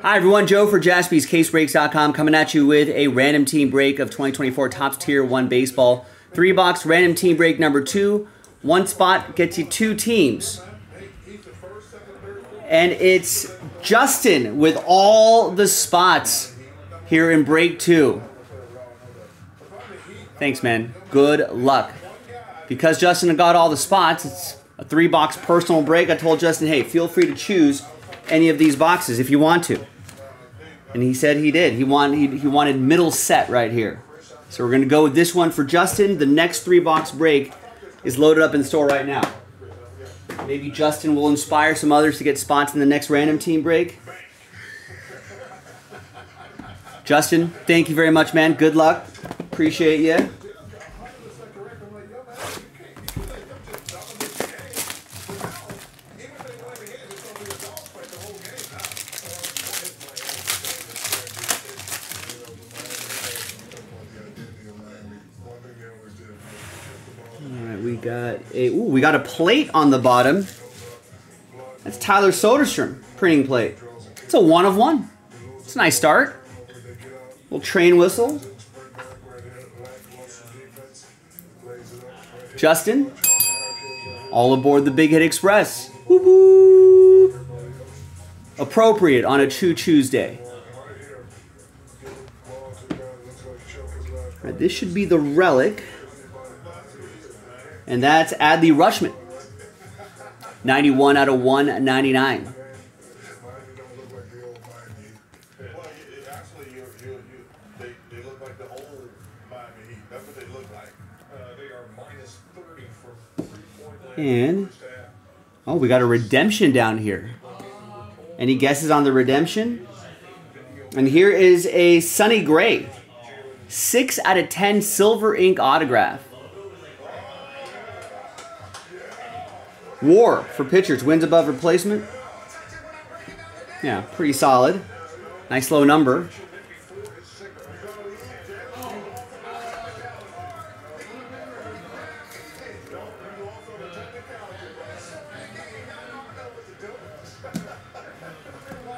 Hi, everyone. Joe for jaspyscasebreaks.com coming at you with a random team break of 2024 Topps Tier 1 Baseball. Three box random team break number two. One spot gets you two teams. And it's Justin with all the spots here in break two. Thanks, man. Good luck. Because Justin got all the spots, it's a three box personal break. I told Justin, hey, feel free to choose any of these boxes if you want to. And he said he did. He wanted he, he wanted middle set right here. So we're going to go with this one for Justin. The next three box break is loaded up in store right now. Maybe Justin will inspire some others to get spots in the next random team break. Justin, thank you very much, man. Good luck. Appreciate you. Got a ooh, we got a plate on the bottom. That's Tyler Soderstrom printing plate. It's a one of one. It's a nice start. Little train whistle. Justin, all aboard the Big Hit Express. Woo -woo. Appropriate on a Choo Tuesday. Right, this should be the relic and that's Adley Rutschman. 91 out of 199. And, oh, we got a redemption down here. Any guesses on the redemption? And here is a Sonny Gray. 6 out of 10 silver ink autograph. War for pitchers. Wins above replacement. Yeah, pretty solid. Nice low number.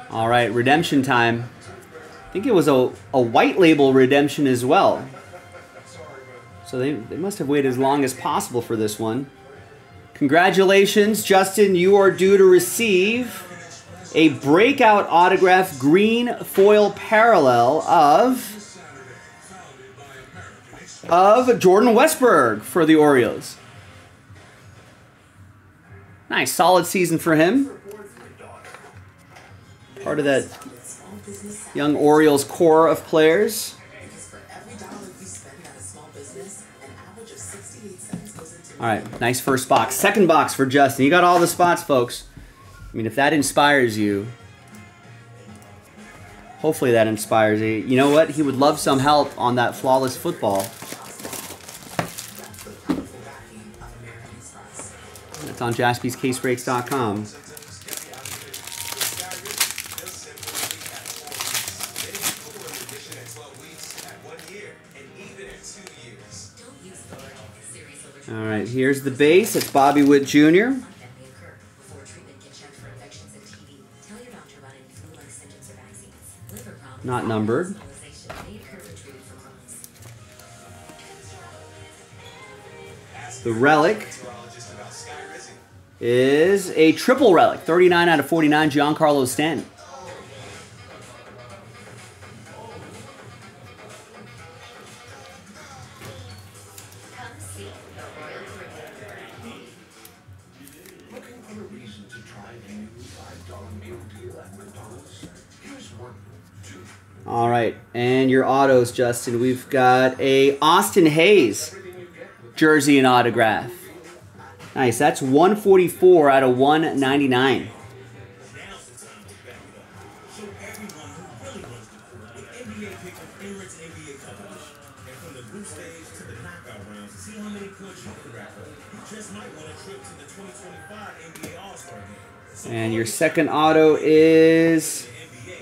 All right, redemption time. I think it was a, a white label redemption as well. So they, they must have waited as long as possible for this one. Congratulations, Justin. You are due to receive a breakout autograph green foil parallel of of Jordan Westburg for the Orioles. Nice, solid season for him. Part of that young Orioles core of players. All right, nice first box. Second box for Justin. You got all the spots, folks. I mean, if that inspires you, hopefully that inspires you. You know what? He would love some help on that flawless football. That's on jaspyscasebreaks.com. All right, here's the base. It's Bobby Witt Jr. Not numbered. The relic is a triple relic, 39 out of 49, Giancarlo Stanton. All right, and your autos, Justin. We've got a Austin Hays jersey and autograph. Nice. That's 144 out of 199. And your second auto is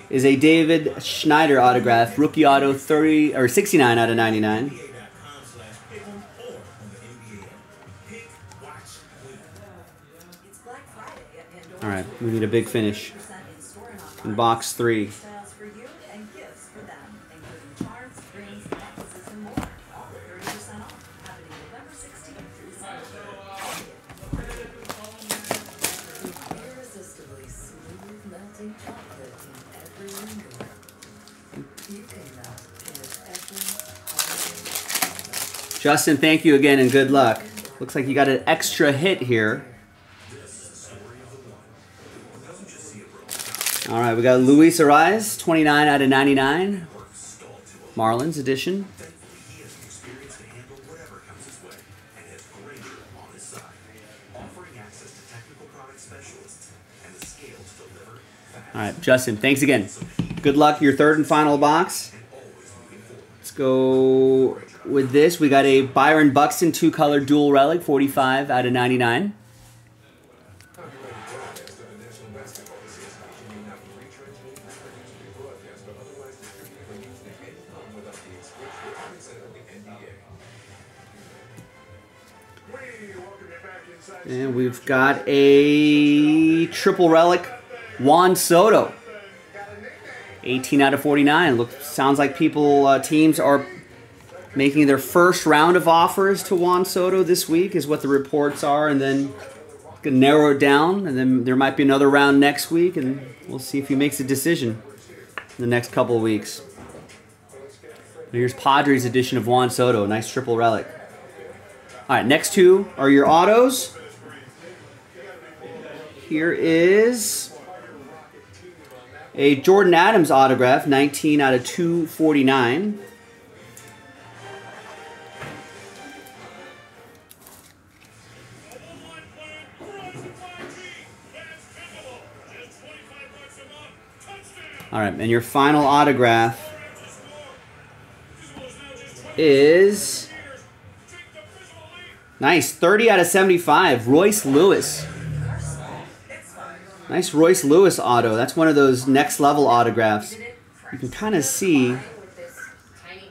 is a Davis Schneider autograph, rookie auto 30 or 69 out of 99. All right, we need a big finish in box three. Justin, thank you again and good luck. Looks like you got an extra hit here. All right, we got Luis Arraez, 29 out of 99. Marlins edition. All right, Justin, thanks again. Good luck, your third and final box. Let's go with this. We got a Byron Buxton two-color dual relic, 45 out of 99. And we've got a triple relic Juan Soto. 18 out of 49. Look, sounds like people, uh, teams are making their first round of offers to Juan Soto this week, is what the reports are, and then narrow it down, and then there might be another round next week, and we'll see if he makes a decision in the next couple of weeks. Here's Padres edition of Juan Soto, nice triple relic. All right, next two are your autos. Here is a Jordan Adams autograph, 19 out of 249. All right, and your final autograph is nice, 30 out of 75, Royce Lewis. Nice Royce Lewis auto. That's one of those next level autographs. You can kind of see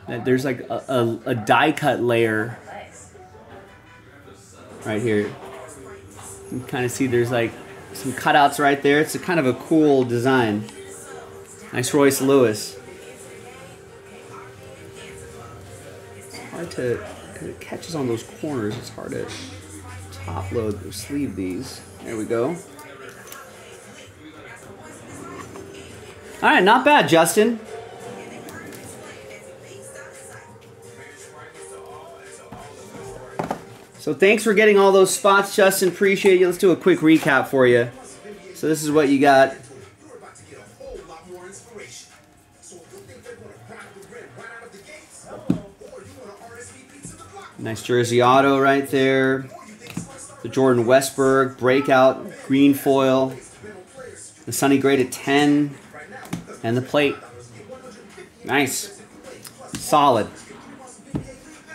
that there's like a, a, a, die cut layer right here. You can kind of see there's like some cutouts right there. It's a kind of a cool design. Nice Royce Lewis. It's hard to, it catches on those corners. It's hard to top load or sleeve these. There we go. All right, not bad, Justin. So thanks for getting all those spots, Justin. Appreciate you. Let's do a quick recap for you. So this is what you got. Nice jersey auto right there. The Jordan Westburg breakout green foil. The Sonny Gray to 10 and the plate. Nice. Solid.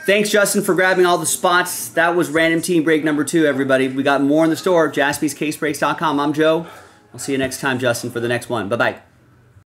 Thanks, Justin, for grabbing all the spots. That was random team break number two, everybody. We got more in the store. JaspysCaseBreaks.com. I'm Joe. I'll see you next time, Justin, for the next one. Bye-bye.